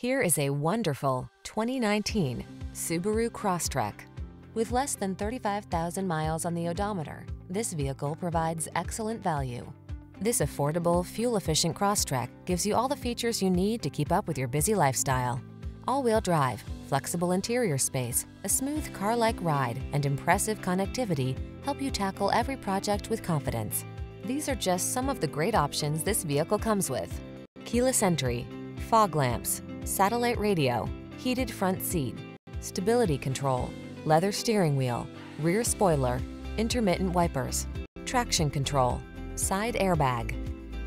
Here is a wonderful 2019 Subaru Crosstrek. With less than 35,000 miles on the odometer, this vehicle provides excellent value. This affordable, fuel-efficient Crosstrek gives you all the features you need to keep up with your busy lifestyle. All-wheel drive, flexible interior space, a smooth car-like ride, and impressive connectivity help you tackle every project with confidence. These are just some of the great options this vehicle comes with. Keyless entry, fog lamps, satellite radio, heated front seat, stability control, leather steering wheel, rear spoiler, intermittent wipers, traction control, side airbag.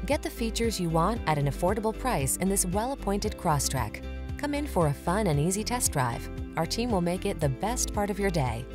Get the features you want at an affordable price in this well-appointed Crosstrek. Come in for a fun and easy test drive. Our team will make it the best part of your day.